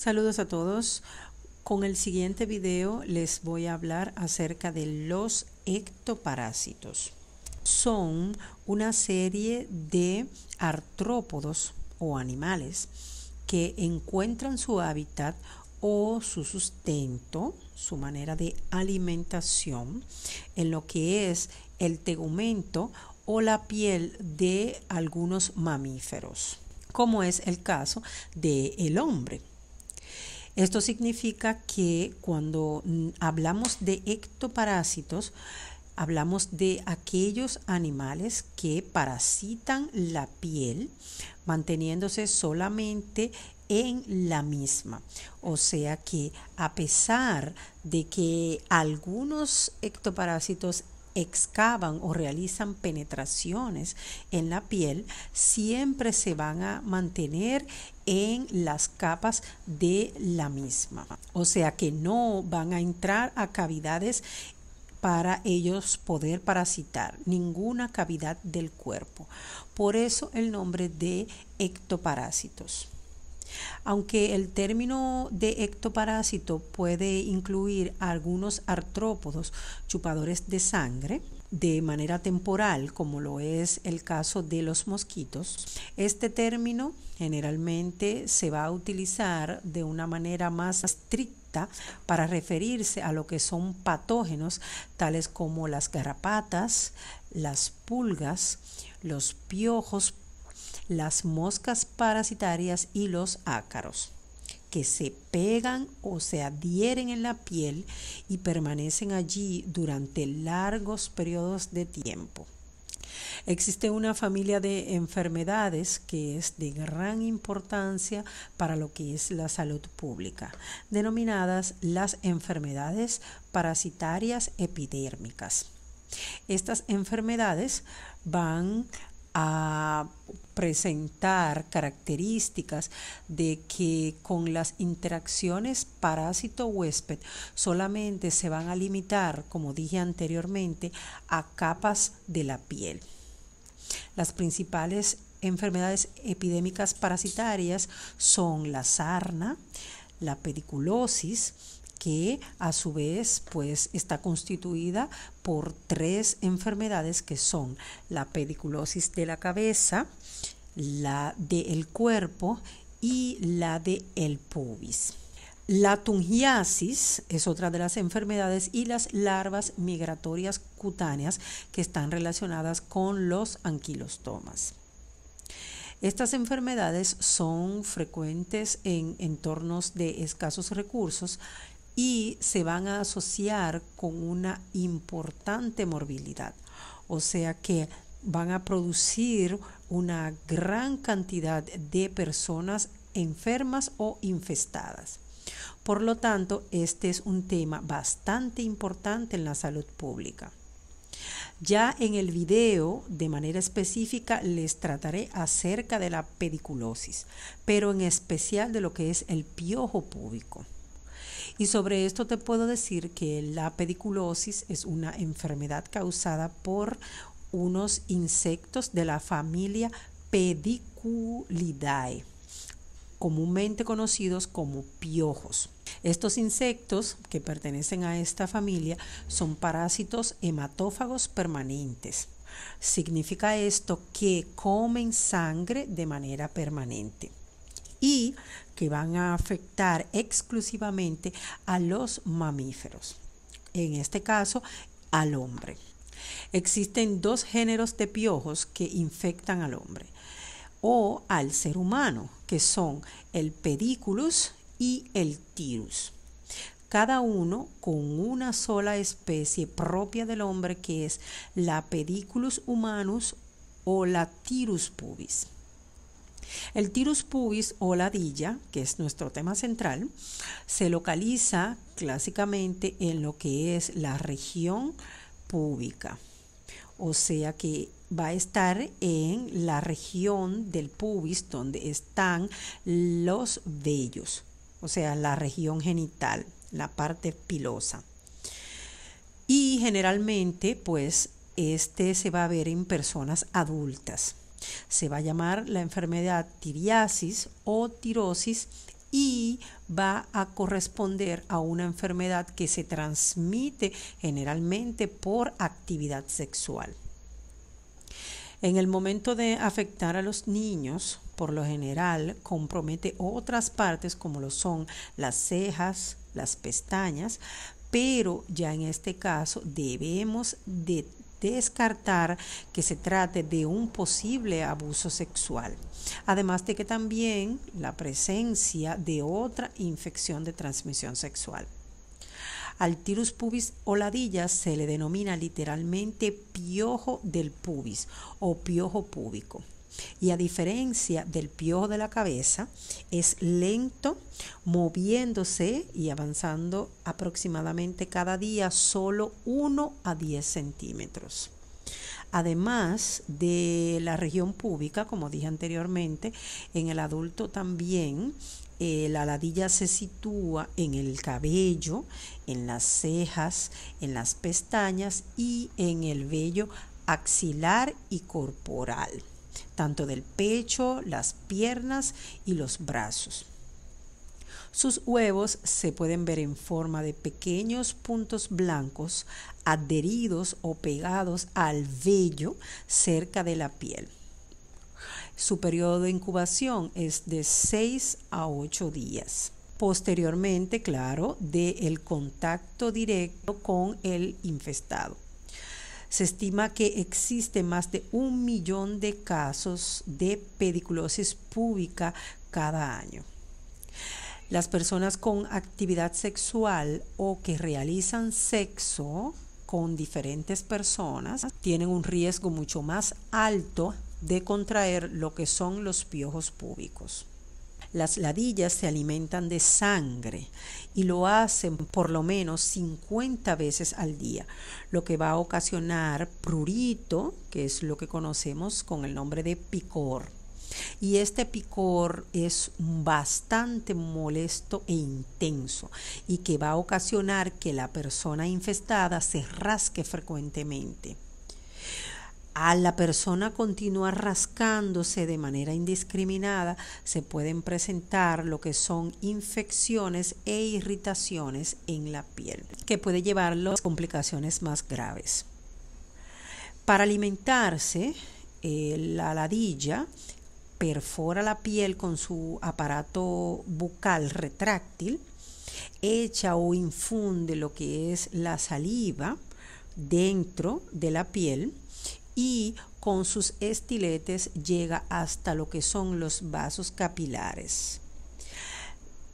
Saludos a todos. Con el siguiente video les voy a hablar acerca de los ectoparásitos. Son una serie de artrópodos o animales que encuentran su hábitat o su sustento, su manera de alimentación en lo que es el tegumento o la piel de algunos mamíferos, como es el caso del el hombre. Esto significa que cuando hablamos de ectoparásitos, hablamos de aquellos animales que parasitan la piel, manteniéndose solamente en la misma. O sea que a pesar de que algunos ectoparásitos excavan o realizan penetraciones en la piel, siempre se van a mantener en las capas de la misma. O sea que no van a entrar a cavidades para ellos poder parasitar ninguna cavidad del cuerpo. Por eso el nombre de ectoparásitos. Aunque el término de ectoparásito puede incluir algunos artrópodos chupadores de sangre, de manera temporal, como lo es el caso de los mosquitos, este término generalmente se va a utilizar de una manera más estricta para referirse a lo que son patógenos tales como las garrapatas, las pulgas, los piojos las moscas parasitarias y los ácaros, que se pegan o se adhieren en la piel y permanecen allí durante largos periodos de tiempo. Existe una familia de enfermedades que es de gran importancia para lo que es la salud pública, denominadas las enfermedades parasitarias epidérmicas. Estas enfermedades van a presentar características de que con las interacciones parásito-huésped solamente se van a limitar, como dije anteriormente, a capas de la piel. Las principales enfermedades epidémicas parasitarias son la sarna, la pediculosis, que a su vez pues está constituida por tres enfermedades que son la pediculosis de la cabeza, la del cuerpo y la de el pubis. La tungiasis es otra de las enfermedades y las larvas migratorias cutáneas que están relacionadas con los anquilostomas. Estas enfermedades son frecuentes en entornos de escasos recursos y se van a asociar con una importante morbilidad. O sea que van a producir una gran cantidad de personas enfermas o infestadas. Por lo tanto, este es un tema bastante importante en la salud pública. Ya en el video, de manera específica, les trataré acerca de la pediculosis, pero en especial de lo que es el piojo púbico. Y sobre esto te puedo decir que la pediculosis es una enfermedad causada por unos insectos de la familia Pediculidae, comúnmente conocidos como piojos. Estos insectos que pertenecen a esta familia son parásitos hematófagos permanentes. Significa esto que comen sangre de manera permanente y que van a afectar exclusivamente a los mamíferos, en este caso al hombre. Existen dos géneros de piojos que infectan al hombre o al ser humano, que son el pediculus y el tirus. Cada uno con una sola especie propia del hombre que es la pediculus humanus o la tirus pubis. El tirus pubis o ladilla, que es nuestro tema central, se localiza clásicamente en lo que es la región púbica. O sea que va a estar en la región del pubis donde están los vellos, o sea, la región genital, la parte pilosa. Y generalmente, pues, este se va a ver en personas adultas. Se va a llamar la enfermedad tiriasis o tirosis y va a corresponder a una enfermedad que se transmite generalmente por actividad sexual. En el momento de afectar a los niños, por lo general compromete otras partes como lo son las cejas, las pestañas, pero ya en este caso debemos de descartar que se trate de un posible abuso sexual. Además de que también la presencia de otra infección de transmisión sexual. Al tirus pubis o ladilla se le denomina literalmente piojo del pubis o piojo púbico. Y a diferencia del piojo de la cabeza, es lento, moviéndose y avanzando aproximadamente cada día solo 1 a 10 centímetros. Además de la región púbica, como dije anteriormente, en el adulto también eh, la ladilla se sitúa en el cabello, en las cejas, en las pestañas y en el vello axilar y corporal, tanto del pecho, las piernas y los brazos. Sus huevos se pueden ver en forma de pequeños puntos blancos adheridos o pegados al vello cerca de la piel. Su periodo de incubación es de 6 a 8 días. Posteriormente, claro, de el contacto directo con el infestado. Se estima que existe más de un millón de casos de pediculosis púbica cada año. Las personas con actividad sexual o que realizan sexo con diferentes personas tienen un riesgo mucho más alto de contraer lo que son los piojos púbicos. Las ladillas se alimentan de sangre y lo hacen por lo menos 50 veces al día, lo que va a ocasionar prurito, que es lo que conocemos con el nombre de picor. Y este picor es bastante molesto e intenso y que va a ocasionar que la persona infestada se rasque frecuentemente a la persona continuar rascándose de manera indiscriminada, se pueden presentar lo que son infecciones e irritaciones en la piel, que puede llevarlo a complicaciones más graves. Para alimentarse, eh, la ladilla perfora la piel con su aparato bucal retráctil, echa o infunde lo que es la saliva dentro de la piel, y con sus estiletes llega hasta lo que son los vasos capilares.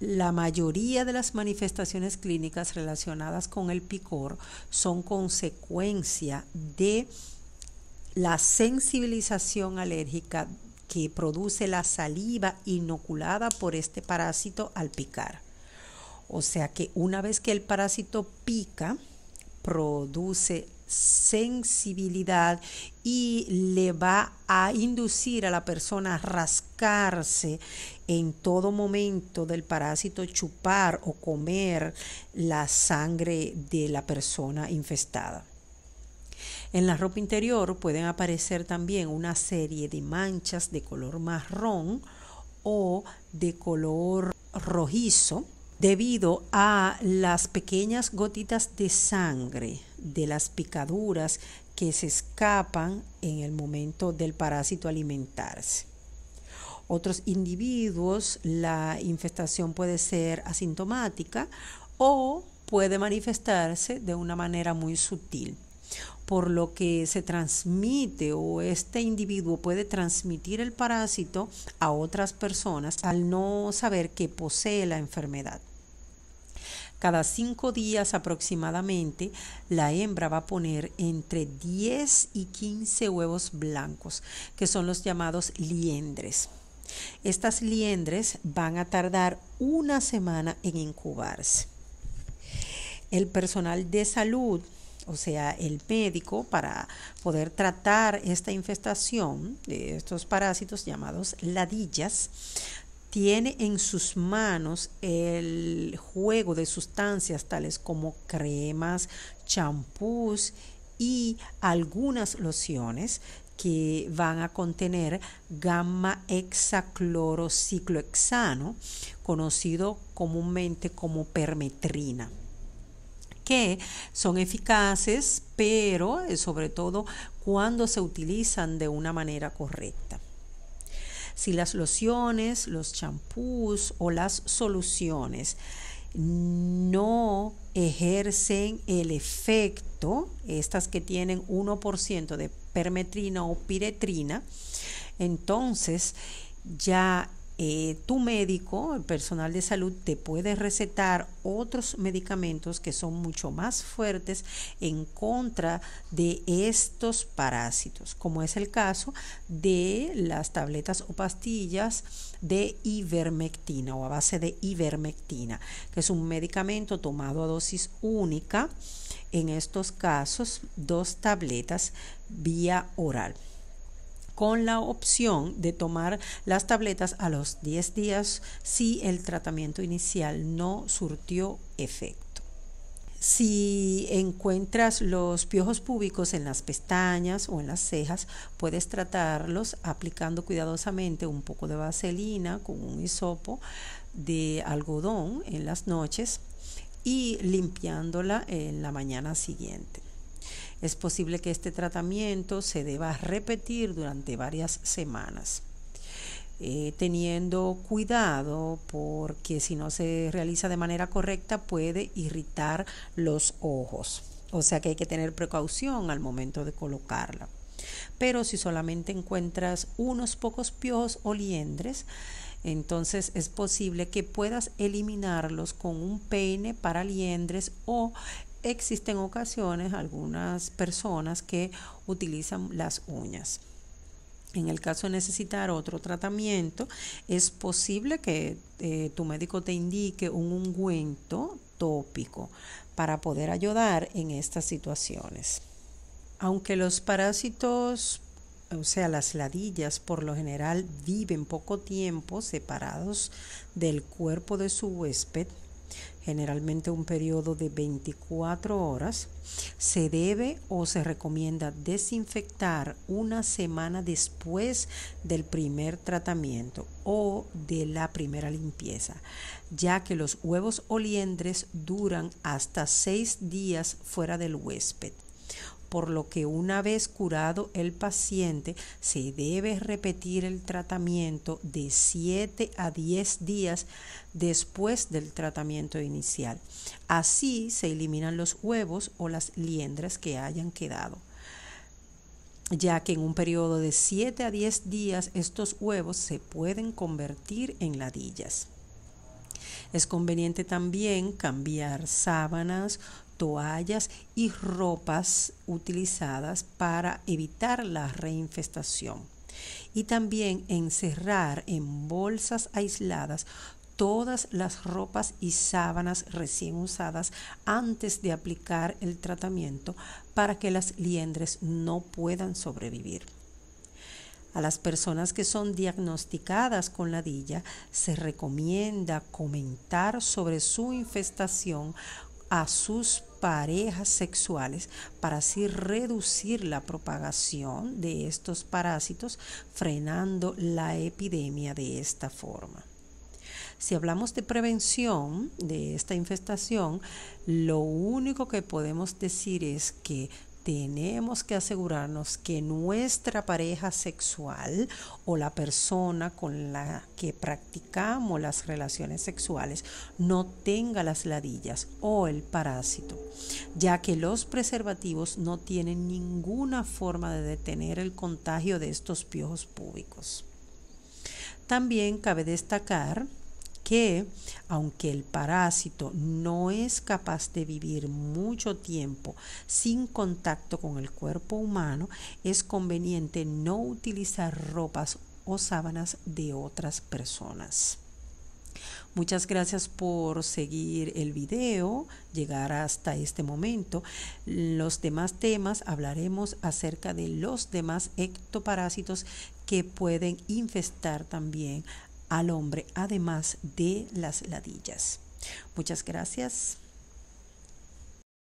La mayoría de las manifestaciones clínicas relacionadas con el picor son consecuencia de la sensibilización alérgica que produce la saliva inoculada por este parásito al picar. O sea que una vez que el parásito pica, produce sensibilidad y le va a inducir a la persona a rascarse en todo momento del parásito, chupar o comer la sangre de la persona infestada. En la ropa interior pueden aparecer también una serie de manchas de color marrón o de color rojizo debido a las pequeñas gotitas de sangre de las picaduras que se escapan en el momento del parásito alimentarse. Otros individuos la infestación puede ser asintomática o puede manifestarse de una manera muy sutil, por lo que se transmite o este individuo puede transmitir el parásito a otras personas al no saber que posee la enfermedad. Cada cinco días aproximadamente, la hembra va a poner entre 10 y 15 huevos blancos, que son los llamados liendres. Estas liendres van a tardar una semana en incubarse. El personal de salud, o sea, el médico, para poder tratar esta infestación de estos parásitos llamados ladillas, tiene en sus manos el juego de sustancias tales como cremas, champús y algunas lociones que van a contener gamma hexaclorociclohexano, conocido comúnmente como permetrina que son eficaces, pero eh, sobre todo cuando se utilizan de una manera correcta. Si las lociones, los champús o las soluciones no ejercen el efecto, estas que tienen 1% de permetrina o piretrina, entonces ya eh, tu médico, el personal de salud, te puede recetar otros medicamentos que son mucho más fuertes en contra de estos parásitos, como es el caso de las tabletas o pastillas de ivermectina o a base de ivermectina, que es un medicamento tomado a dosis única, en estos casos dos tabletas vía oral con la opción de tomar las tabletas a los 10 días si el tratamiento inicial no surtió efecto. Si encuentras los piojos púbicos en las pestañas o en las cejas, puedes tratarlos aplicando cuidadosamente un poco de vaselina con un hisopo de algodón en las noches y limpiándola en la mañana siguiente. Es posible que este tratamiento se deba repetir durante varias semanas. Eh, teniendo cuidado porque si no se realiza de manera correcta puede irritar los ojos. O sea que hay que tener precaución al momento de colocarla. Pero si solamente encuentras unos pocos piojos o liendres, entonces es posible que puedas eliminarlos con un peine para liendres o existen ocasiones algunas personas que utilizan las uñas. En el caso de necesitar otro tratamiento, es posible que eh, tu médico te indique un ungüento tópico para poder ayudar en estas situaciones. Aunque los parásitos, o sea, las ladillas, por lo general viven poco tiempo separados del cuerpo de su huésped, generalmente un periodo de 24 horas, se debe o se recomienda desinfectar una semana después del primer tratamiento o de la primera limpieza, ya que los huevos oliendres duran hasta seis días fuera del huésped por lo que una vez curado el paciente se debe repetir el tratamiento de 7 a 10 días después del tratamiento inicial. Así se eliminan los huevos o las liendres que hayan quedado ya que en un periodo de 7 a 10 días estos huevos se pueden convertir en ladillas. Es conveniente también cambiar sábanas, toallas y ropas utilizadas para evitar la reinfestación. Y también encerrar en bolsas aisladas todas las ropas y sábanas recién usadas antes de aplicar el tratamiento para que las liendres no puedan sobrevivir. A las personas que son diagnosticadas con ladilla se recomienda comentar sobre su infestación a sus parejas sexuales para así reducir la propagación de estos parásitos, frenando la epidemia de esta forma. Si hablamos de prevención de esta infestación, lo único que podemos decir es que tenemos que asegurarnos que nuestra pareja sexual o la persona con la que practicamos las relaciones sexuales no tenga las ladillas o el parásito, ya que los preservativos no tienen ninguna forma de detener el contagio de estos piojos públicos. También cabe destacar que aunque el parásito no es capaz de vivir mucho tiempo sin contacto con el cuerpo humano, es conveniente no utilizar ropas o sábanas de otras personas. Muchas gracias por seguir el video, llegar hasta este momento. Los demás temas hablaremos acerca de los demás ectoparásitos que pueden infestar también al hombre, además de las ladillas. Muchas gracias.